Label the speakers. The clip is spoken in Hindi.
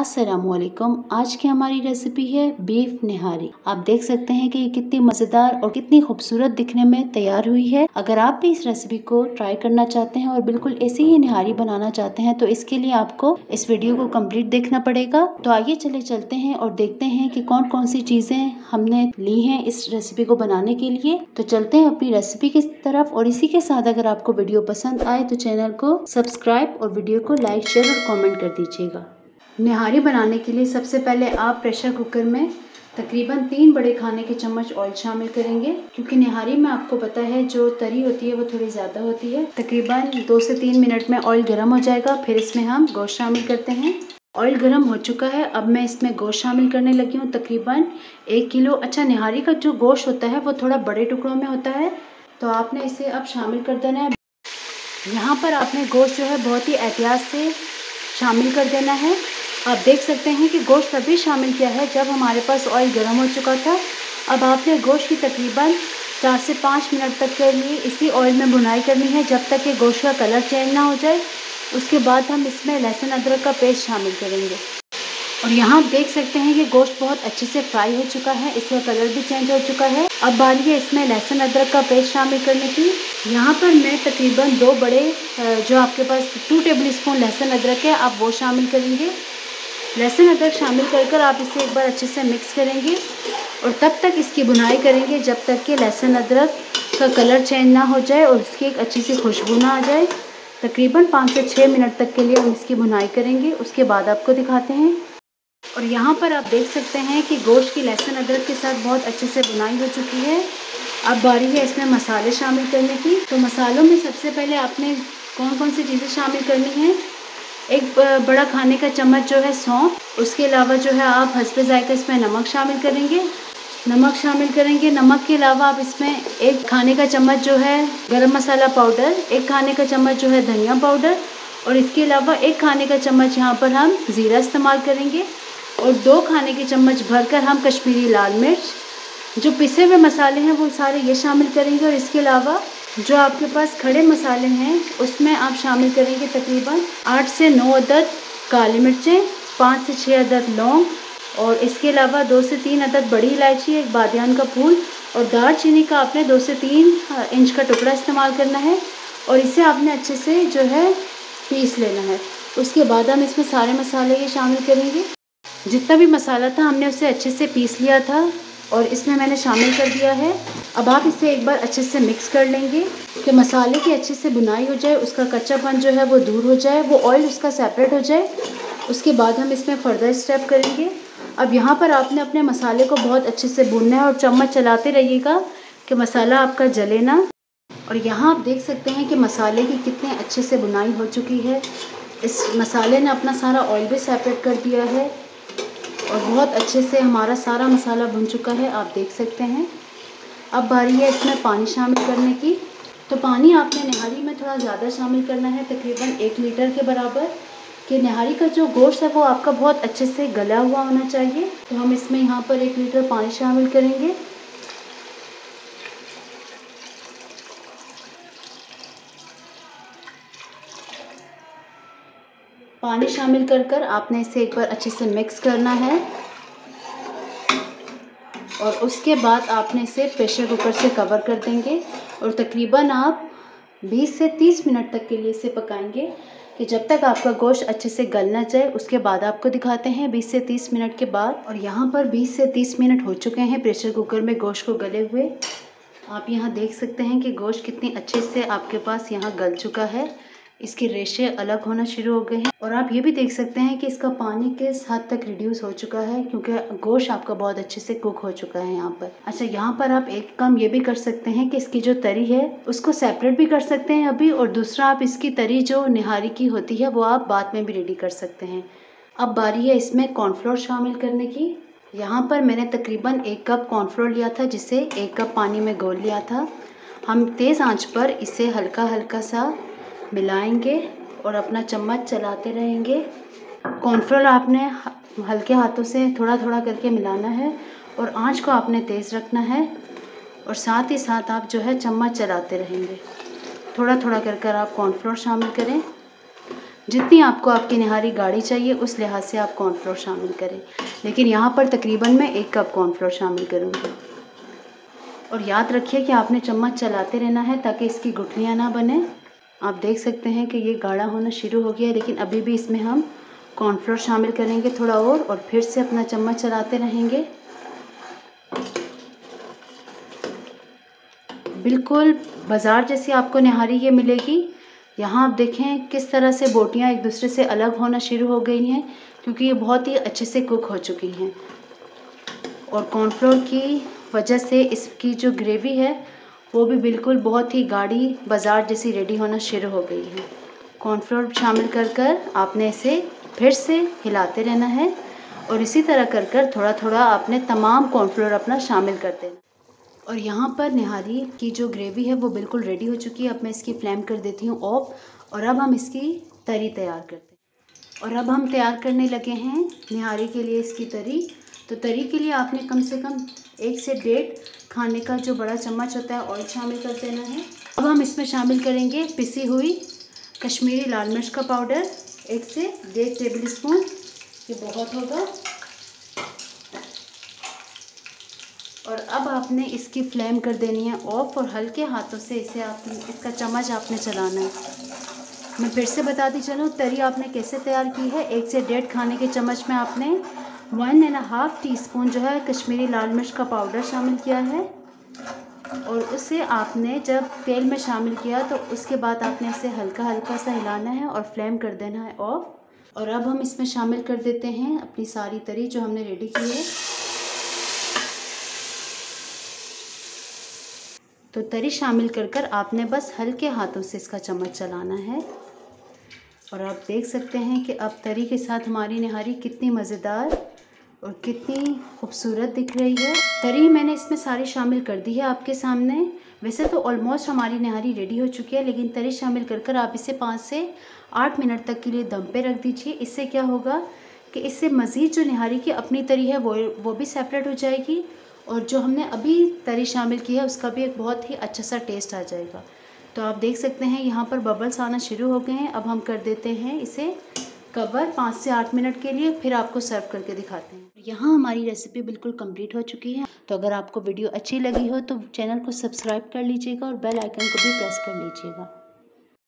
Speaker 1: असलकुम आज की हमारी रेसिपी है बीफ निहारी। आप देख सकते हैं कि ये कितनी मज़ेदार और कितनी खूबसूरत दिखने में तैयार हुई है। अगर आप भी इस रेसिपी को ट्राई करना चाहते हैं और बिल्कुल ऐसी ही निहारी बनाना चाहते हैं तो इसके लिए आपको इस वीडियो को कंप्लीट देखना पड़ेगा। तो आइए चले चलते हैं और देखते हैं कि कौन कौन सी चीज़ें हमने ली हैं इस रेसिपी को बनाने के लिए। तो चलते हैं अपनी रेसिपी की तरफ़ और इसी के साथ अगर आपको वीडियो पसंद आए तो चैनल को सब्सक्राइब और वीडियो को लाइक शेयर और कॉमेंट कर दीजिएगा। निहारी बनाने के लिए सबसे पहले आप प्रेशर कुकर में तकरीबन तीन बड़े खाने के चम्मच ऑयल शामिल करेंगे, क्योंकि निहारी में आपको पता है जो तरी होती है वो थोड़ी ज़्यादा होती है। तकरीबन दो से तीन मिनट में ऑयल गर्म हो जाएगा, फिर इसमें हम गोश्त शामिल करते हैं। ऑयल गर्म हो चुका है, अब मैं इसमें गोश्त शामिल करने लगी हूँ। तकरीबन एक किलो अच्छा निहारी का जो गोश्त होता है वो थोड़ा बड़े टुकड़ों में होता है तो आपने इसे अब शामिल कर देना है। यहाँ पर आपने गोश्त जो है बहुत ही एहतियात से शामिल कर देना है। आप देख सकते हैं कि गोश्त तभी शामिल किया है जब हमारे पास ऑयल गर्म हो चुका था। अब आपने गोश्त की तकरीबन चार से पाँच मिनट तक के लिए इसी ऑयल में बुनाई करनी है जब तक कि गोश्त का कलर चेंज ना हो जाए। उसके बाद हम इसमें लहसुन अदरक का पेस्ट शामिल करेंगे। और यहाँ आप देख सकते हैं कि गोश्त बहुत अच्छे से फ्राई हो चुका है, इसका कलर भी चेंज हो चुका है। अब बारी है इसमें लहसुन अदरक का पेस्ट शामिल करने की। यहाँ पर मैं तकरीबन दो बड़े जो आपके पास टू टेबल स्पून लहसुन अदरक है, आप वो शामिल करेंगे। लहसुन अदरक शामिल कर कर आप इसे एक बार अच्छे से मिक्स करेंगे और तब तक इसकी बुनाई करेंगे जब तक कि लहसुन अदरक का कलर चेंज ना हो जाए और इसकी एक अच्छी सी खुशबू ना आ जाए। तकरीबन पाँच से छः मिनट तक के लिए हम इसकी बुनाई करेंगे, उसके बाद आपको दिखाते हैं। और यहाँ पर आप देख सकते हैं कि गोश्त की लहसुन अदरक के साथ बहुत अच्छे से बुनाई हो चुकी है। अब बारी है इसमें मसाले शामिल करने की। तो मसालों में सबसे पहले आपने कौन कौन सी चीज़ें शामिल करनी है? एक बड़ा खाने का चम्मच जो है सौंफ, उसके अलावा जो है आप हंसपे जायका इसमें नमक शामिल करेंगे। नमक शामिल करेंगे। नमक के अलावा आप इसमें एक खाने का चम्मच जो है गरम मसाला पाउडर, एक खाने का चम्मच जो है धनिया पाउडर, और इसके अलावा एक खाने का चम्मच यहाँ पर हम ज़ीरा इस्तेमाल करेंगे, और दो खाने के चम्मच भरकर हम कश्मीरी लाल मिर्च, जो पिसे हुए मसाले हैं, वो सारे ये शामिल करेंगे, और इसके अलावा जो आपके पास खड़े मसाले हैं, उसमें आप शामिल करेंगे तकरीबन आठ से नौ अदद काली मिर्चें, पाँच से छः अदद लौंग और इसके अलावा दो से तीन अदद बड़ी इलायची, एक बादियान का फूल और दार चीनी का आपने दो से तीन इंच का टुकड़ा इस्तेमाल करना है और इसे आपने अच्छे से जो है पीस लेना है। उसके बाद हम इसमें सारे मसाले ये शामिल करेंगे। जितना भी मसाला था, हमने उसे अच्छे से पीस लिया था। और इसमें मैंने शामिल कर दिया है। अब आप इसे एक बार अच्छे से मिक्स कर लेंगे कि मसाले की अच्छे से बुनाई हो जाए, उसका कच्चापन जो है वो दूर हो जाए, वो ऑयल उसका सेपरेट हो जाए। उसके बाद हम इसमें फ़र्दर स्टेप करेंगे। अब यहाँ पर आपने अपने मसाले को बहुत अच्छे से भूनना है और चम्मच चलाते रहिएगा कि मसाला आपका जले ना। और यहाँ आप देख सकते हैं कि मसाले की कितने अच्छे से बुनाई हो चुकी है। इस मसाले ने अपना सारा ऑयल भी सेपरेट कर दिया है। और बहुत अच्छे से हमारा सारा मसाला बन चुका है, आप देख सकते हैं। अब बारी है इसमें पानी शामिल करने की। तो पानी आपने नहारी में थोड़ा ज़्यादा शामिल करना है, तकरीबन एक लीटर के बराबर। कि नहारी का जो गोश्त है, वो आपका बहुत अच्छे से गला हुआ होना चाहिए। तो हम इसमें यहाँ पर एक लीटर पानी शामिल करेंगे। पानी शामिल कर कर आपने इसे एक बार अच्छे से मिक्स करना है। और उसके बाद आपने इसे प्रेशर कुकर से कवर कर देंगे। और तकरीबन आप 20 से 30 मिनट तक के लिए इसे पकाएँगे कि जब तक आपका गोश्त अच्छे से गल ना जाए, उसके बाद आपको दिखाते हैं 20 से 30 मिनट के बाद। और यहाँ पर 20 से 30 मिनट हो चुके हैं प्रेशर कुकर में गोश्त को गले हुए। आप यहाँ देख सकते हैं कि गोश्त कितनी अच्छे से आपके पास यहाँ गल चुका है। इसके रेशे अलग होना शुरू हो गए हैं। और आप ये भी देख सकते हैं कि इसका पानी किस हद तक रिड्यूस हो चुका है, क्योंकि गोश्त आपका बहुत अच्छे से कुक हो चुका है यहाँ पर। अच्छा यहाँ पर आप एक काम ये भी कर सकते हैं कि इसकी जो तरी है, उसको सेपरेट भी कर सकते हैं अभी, और दूसरा आप इसकी तरी जो निहारी की होती है, वो आप बाद में भी रेडी कर सकते हैं। अब बारी है इसमें कॉर्नफ्लोर शामिल करने की। यहाँ पर मैंने तकरीबन एक कप कॉर्नफ्लोर लिया था, जिसे एक कप पानी में घोल लिया था। हम तेज़ आँच पर इसे हल्का हल्का सा मिलाएँगे और अपना चम्मच चलाते रहेंगे। कॉर्नफ्लोर आपने हल्के हाथों से थोड़ा थोड़ा करके मिलाना है और आँच को आपने तेज़ रखना है और साथ ही साथ आप जो है चम्मच चलाते रहेंगे। थोड़ा थोड़ा कर कर आप कॉर्नफ्लोर शामिल करें। जितनी आपको आपकी निहारी गाढ़ी चाहिए, उस लिहाज से आप कॉर्नफ्लोर शामिल करें। लेकिन यहाँ पर तकरीबन मैं एक कप कॉर्नफ्लोर शामिल करूँगी। और याद रखिए कि आपने चम्मच चलाते रहना है ताकि इसकी गुठलियाँ ना बने। आप देख सकते हैं कि ये गाढ़ा होना शुरू हो गया लेकिन अभी भी इसमें हम कॉर्नफ्लोर शामिल करेंगे थोड़ा और और फिर से अपना चम्मच चलाते रहेंगे। बिल्कुल बाज़ार जैसी आपको निहारी ये मिलेगी। यहाँ आप देखें किस तरह से बोटियाँ एक दूसरे से अलग होना शुरू हो गई हैं, क्योंकि ये बहुत ही अच्छे से कुक हो चुकी हैं। और कॉर्नफ्लोर की वजह से इसकी जो ग्रेवी है वो भी बिल्कुल बहुत ही गाढ़ी बाज़ार जैसी रेडी होना शुरू हो गई है। कॉर्नफ्लोर शामिल कर कर आपने इसे फिर से हिलाते रहना है और इसी तरह कर कर थोड़ा थोड़ा आपने तमाम कॉर्नफ्लोर अपना शामिल कर देना और यहाँ पर निहारी की जो ग्रेवी है वो बिल्कुल रेडी हो चुकी है। अब मैं इसकी फ्लेम कर देती हूँ ऑफ़ और अब हम इसकी तरी तैयार करते हैं। और अब हम तैयार करने लगे हैं निहारी के लिए इसकी तरी। तो तरी के लिए आपने कम से कम एक से डेढ़ खाने का जो बड़ा चम्मच होता है ऑयल शामिल कर देना है। अब हम इसमें शामिल करेंगे पिसी हुई कश्मीरी लाल मिर्च का पाउडर। एक से डेढ़ टेबल स्पून, ये बहुत होगा। और अब आपने इसकी फ्लेम कर देनी है ऑफ़ और हल्के हाथों से इसे आपने इसका चम्मच आपने चलाना है। मैं फिर से बताती चलूँ, तरी आपने कैसे तैयार की है? एक से डेढ़ खाने के चम्मच में आपने one and half teaspoon जो है कश्मीरी लाल मिर्च का पाउडर शामिल किया है। और उसे आपने जब तेल में शामिल किया तो उसके बाद आपने इसे हल्का हल्का सा हिलाना है और फ्लेम कर देना है ऑफ़ और अब हम इसमें शामिल कर देते हैं अपनी सारी तरी जो हमने रेडी की है। तो तरी शामिल कर कर आपने बस हल्के हाथों से इसका चम्मच चलाना है। और आप देख सकते हैं कि अब तरी के साथ हमारी निहारी कितनी मज़ेदार और कितनी खूबसूरत दिख रही है। तरी मैंने इसमें सारी शामिल कर दी है आपके सामने। वैसे तो ऑलमोस्ट हमारी नहारी रेडी हो चुकी है, लेकिन तरी शामिल कर कर आप इसे पाँच से आठ मिनट तक के लिए दम पे रख दीजिए। इससे क्या होगा कि इससे मज़ीद जो निहारी की अपनी तरी है, वो वो भी सेपरेट हो जाएगी और जो हमने अभी तरी शामिल की है, उसका भी एक बहुत ही अच्छा सा टेस्ट आ जाएगा। तो आप देख सकते हैं, यहाँ पर बबल्स आना शुरू हो गए हैं। अब हम कर देते हैं इसे कवर पाँच से आठ मिनट के लिए फिर आपको सर्व करके दिखाते हैं। यहाँ हमारी रेसिपी बिल्कुल कंप्लीट हो चुकी है। तो अगर आपको वीडियो अच्छी लगी हो तो चैनल को सब्सक्राइब कर लीजिएगा और बेल आइकन को भी प्रेस कर लीजिएगा।